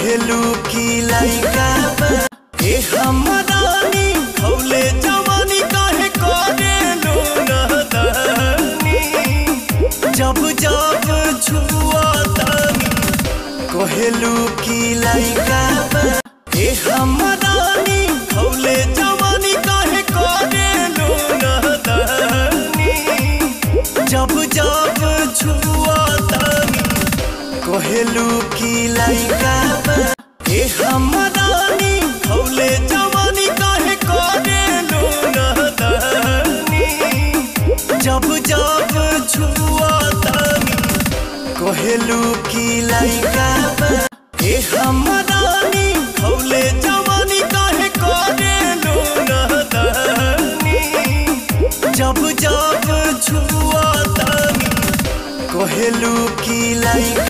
कोहेलू की लाइका बा ए हमरानी खौले जवानी काहे करे लो नदानी जब जब छुआ तानी कोहेलू की लाइका बा ए हमरानी खौले जवानी काहे करे लो नदानी जब जब छुआ कोहेलू की लाइका ए हमरानी खौले जवानी काहे करे लो नदानी जब जब छुआ तानी कोहेलू की लाइका ए हमरानी खौले जवानी काहे करे लो नदानी जब जब छुआ तानी कोहेलू की लाइका